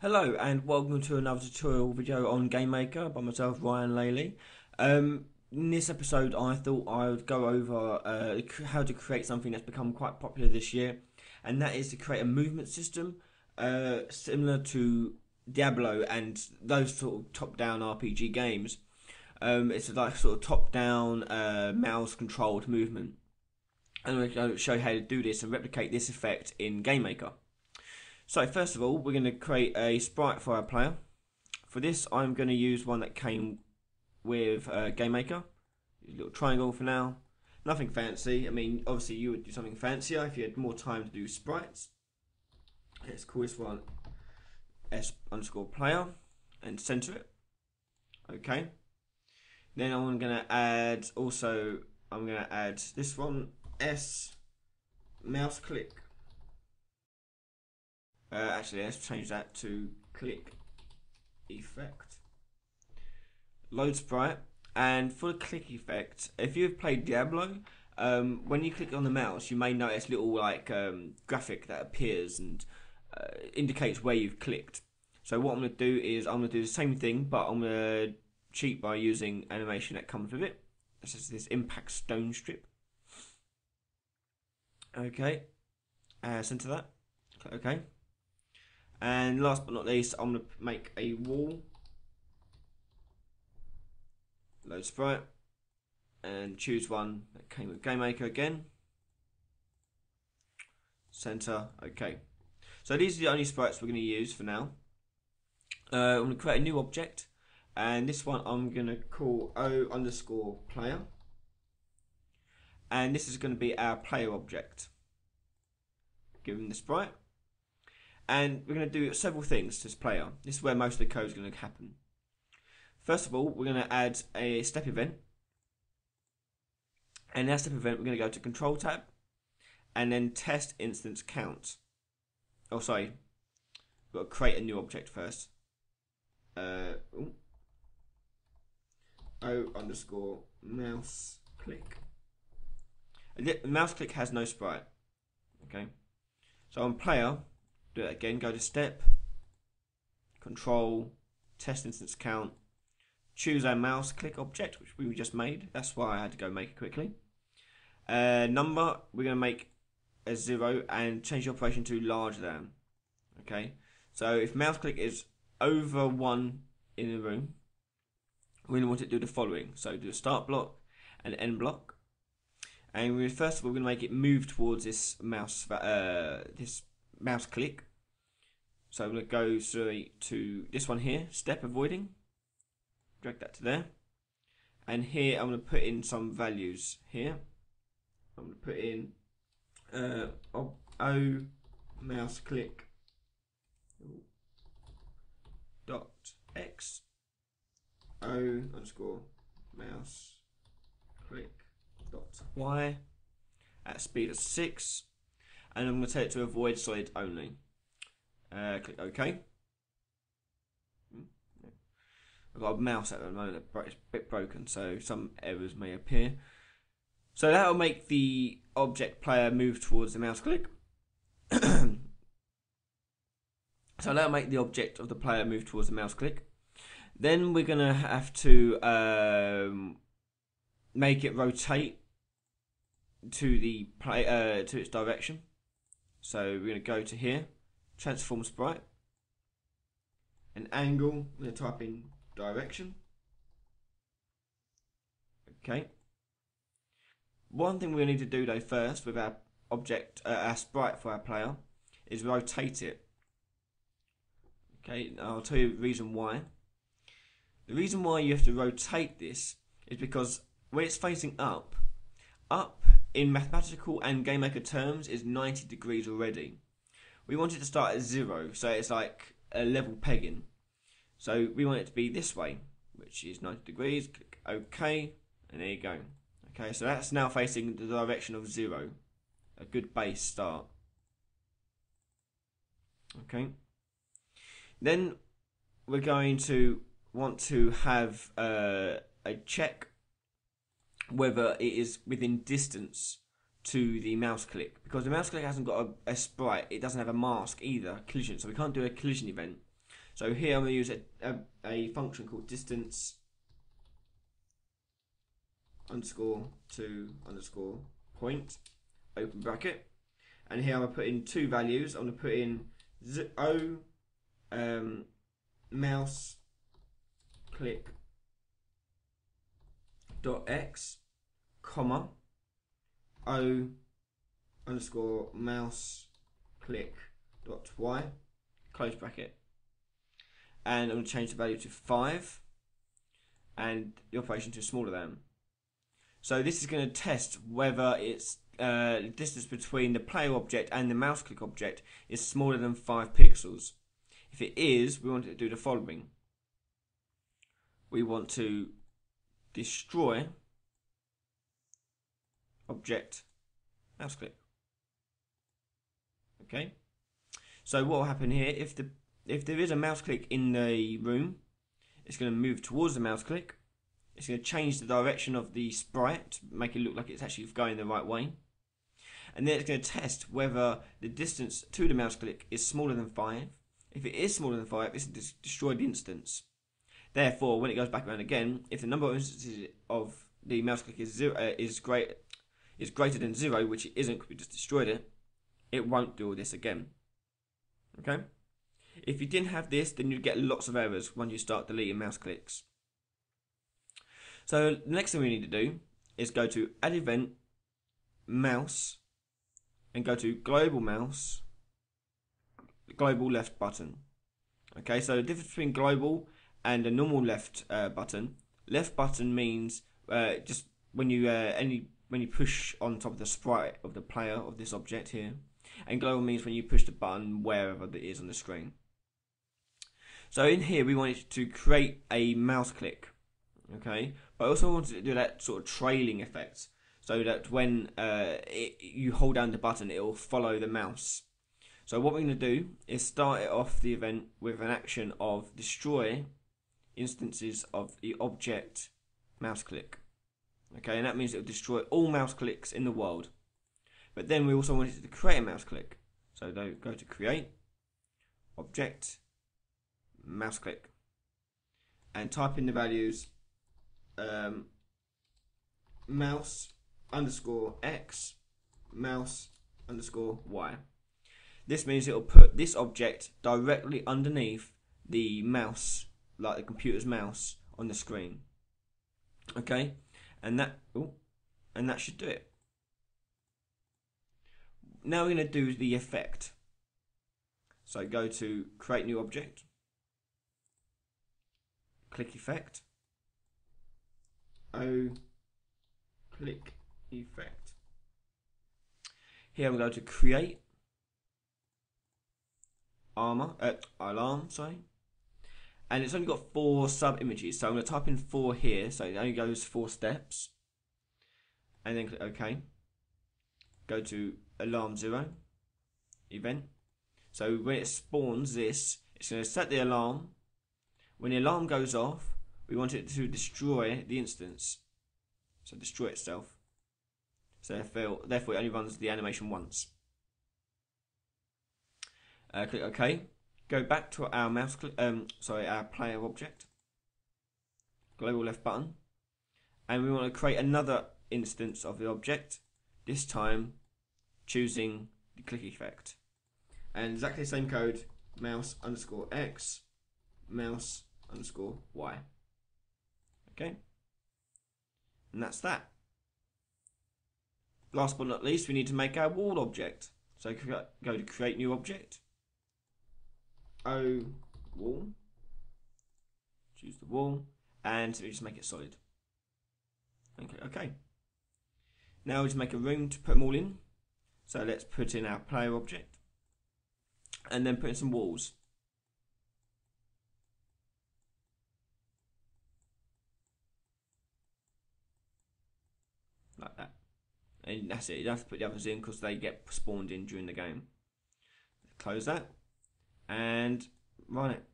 Hello and welcome to another tutorial video on Game Maker by myself, Ryan Laley. Um, in this episode, I thought I would go over uh, how to create something that's become quite popular this year, and that is to create a movement system uh, similar to Diablo and those sort of top-down RPG games. Um, it's like sort of top-down uh, mouse-controlled movement, and I'm going to show you how to do this and replicate this effect in Game Maker. So first of all, we're going to create a sprite for our player. For this, I'm going to use one that came with uh, Game Maker. A little triangle for now. Nothing fancy. I mean, obviously you would do something fancier if you had more time to do sprites. Let's call this one S underscore player and center it. Okay. Then I'm going to add also, I'm going to add this one S mouse click uh, actually, let's change that to click effect. Load sprite. And for the click effect, if you've played Diablo, um, when you click on the mouse, you may notice little like um, graphic that appears and uh, indicates where you've clicked. So what I'm going to do is I'm going to do the same thing, but I'm going to cheat by using animation that comes with it. This is this impact stone strip. Okay, uh, center that. Okay. And last but not least, I'm going to make a wall. Load sprite. And choose one that came with Game Maker again. Center. Okay. So these are the only sprites we're going to use for now. Uh, I'm going to create a new object. And this one I'm going to call O underscore player. And this is going to be our player object. Give him the sprite and we're going to do several things to this player. This is where most of the code is going to happen. First of all, we're going to add a step event. And in that step event, we're going to go to Control tab, and then Test Instance Count. Oh, sorry. We've got to create a new object first. Uh, O underscore mouse click. The mouse click has no sprite. Okay. So on player, do again, go to step, control, test instance count, choose our mouse click object, which we just made. That's why I had to go make it quickly. Uh, number, we're going to make a zero and change the operation to larger than. Okay, so if mouse click is over one in the room, we want it to do the following. So do a start block and end block. And we first of all, we're going to make it move towards this mouse, uh, this mouse click. So I'm going to go straight to this one here, step avoiding. Drag that to there. And here I'm going to put in some values here. I'm going to put in uh, O mouse click dot X O underscore mouse click dot Y at speed of 6 and I'm going to tell it to avoid solid only. Uh, click OK. Hmm, I've got a mouse at the moment it's a bit broken, so some errors may appear. So that will make the object player move towards the mouse click. so that'll make the object of the player move towards the mouse click. Then we're going to have to um, make it rotate to the play uh, to its direction. So we're going to go to here transform sprite, an angle, we're going to type in direction. Okay. One thing we need to do though first with our object, uh, our sprite for our player, is rotate it. Okay, I'll tell you the reason why. The reason why you have to rotate this is because when it's facing up, up in mathematical and game maker terms is 90 degrees already we want it to start at zero, so it's like a level pegging. So we want it to be this way, which is 90 degrees. Click OK, and there you go. Okay, so that's now facing the direction of zero. A good base start. Okay. Then we're going to want to have uh, a check whether it is within distance to the mouse click because the mouse click hasn't got a, a, sprite. It doesn't have a mask either, collision. So we can't do a collision event. So here I'm going to use a, a, a function called distance underscore to underscore point open bracket and here I'm going to put in two values I'm going to put in z- o um, mouse click dot x comma o underscore mouse click dot y close bracket and I'm going to change the value to 5 and the operation to smaller than so this is going to test whether it's uh, distance between the player object and the mouse click object is smaller than 5 pixels. If it is, we want it to do the following. We want to destroy object mouse click. Okay. So what will happen here if the if there is a mouse click in the room, it's going to move towards the mouse click it's going to change the direction of the sprite to make it look like it's actually going the right way. And then it's going to test whether the distance to the mouse click is smaller than 5. If it is smaller than 5, it's destroyed the instance. Therefore, when it goes back around again, if the number of instances of the mouse click is zero, uh, is great is greater than zero, which it isn't because we just destroyed it, it won't do all this again. Okay. If you didn't have this, then you'd get lots of errors when you start deleting mouse clicks. So the next thing we need to do is go to add event, mouse, and go to global mouse, global left button. Okay, so the difference between global and a normal left uh, button, left button means uh, just when you uh, any when you push on top of the sprite of the player of this object here, and global means when you push the button wherever it is on the screen. So in here we wanted to create a mouse click okay? But I also wanted to do that sort of trailing effect so that when uh, it, you hold down the button it will follow the mouse. So what we're going to do is start it off the event with an action of destroy instances of the object mouse click okay and that means it will destroy all mouse clicks in the world but then we also wanted to create a mouse click so go to create object mouse click and type in the values um, mouse underscore x mouse underscore y. This means it'll put this object directly underneath the mouse, like the computer's mouse, on the screen. Okay, and that ooh, and that should do it. Now we're going to do the effect. So go to create new object, click effect, O click effect. Here I'm going to create armor, uh, alarm, sorry. And it's only got four sub images, so I'm going to type in four here, so it only goes four steps. And then click OK. Go to alarm zero event. So when it spawns this, it's going to set the alarm. When the alarm goes off, we want it to destroy the instance. So destroy itself. So therefore, therefore it only runs the animation once. Uh, click OK. Go back to our mouse um, sorry, our player object. Global left button. And we want to create another instance of the object. This time choosing the click effect. And exactly the same code, mouse underscore x, mouse underscore y. Okay. And that's that. Last but not least, we need to make our wall object. So go to create new object. O wall. Choose the wall. And we just make it solid. Okay, okay. Now we just make a room to put them all in. So let's put in our player object. And then put in some walls. like that. And that's it. You have to put the others in because they get spawned in during the game. Close that and run it.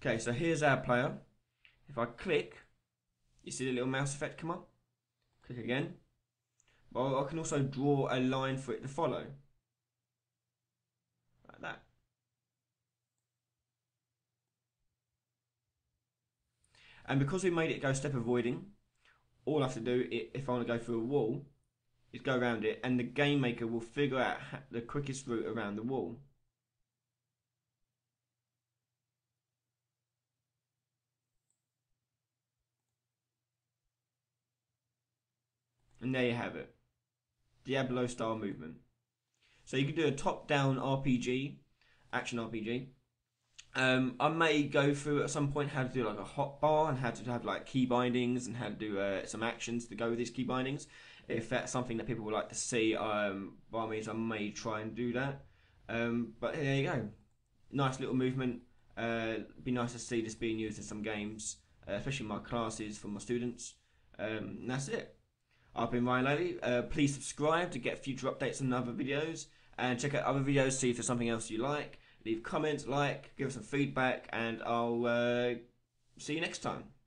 Okay, so here's our player. If I click You see the little mouse effect come up? Click again. Well, I can also draw a line for it to follow. Like that. And because we made it go step avoiding, all I have to do, if I want to go through a wall, is go around it, and the game maker will figure out the quickest route around the wall. And there you have it. Diablo style movement. So you can do a top down RPG, action RPG. Um, I may go through at some point how to do like a hot bar and how to have like key bindings and how to do uh, some actions to go with these key bindings. If that's something that people would like to see, um, by means I may try and do that. Um, but there you go, nice little movement. Uh, be nice to see this being used in some games, uh, especially my classes for my students. Um, that's it. I've been Ryan Laley. Uh, please subscribe to get future updates on other videos and check out other videos, see if there's something else you like. Leave comments, like, give us some feedback, and I'll uh, see you next time.